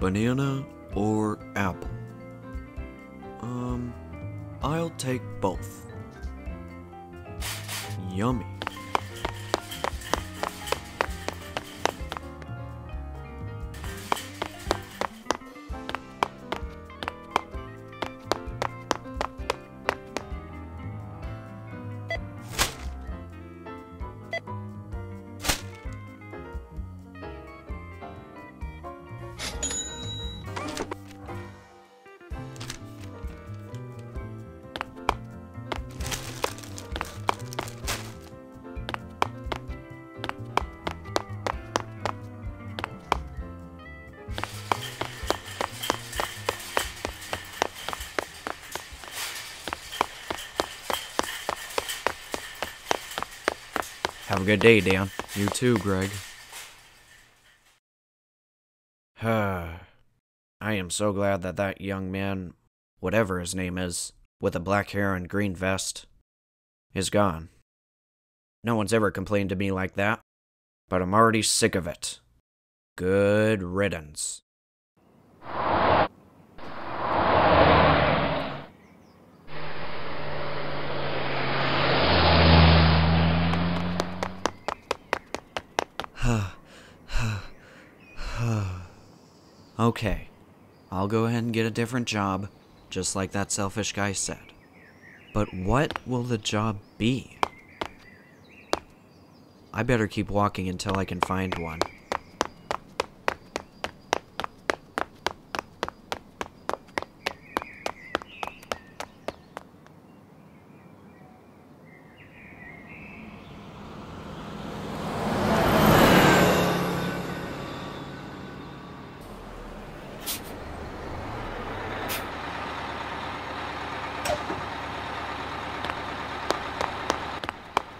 Banana or apple? Um, I'll take both. Yummy. Have a good day, Dan. You too, Greg. I am so glad that that young man, whatever his name is, with the black hair and green vest, is gone. No one's ever complained to me like that, but I'm already sick of it. Good riddance. Okay, I'll go ahead and get a different job, just like that selfish guy said. But what will the job be? I better keep walking until I can find one.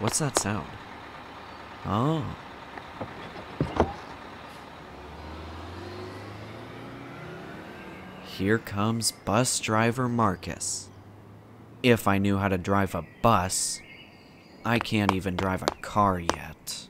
What's that sound? Oh. Here comes bus driver Markus. If I knew how to drive a bus, I can't even drive a car yet.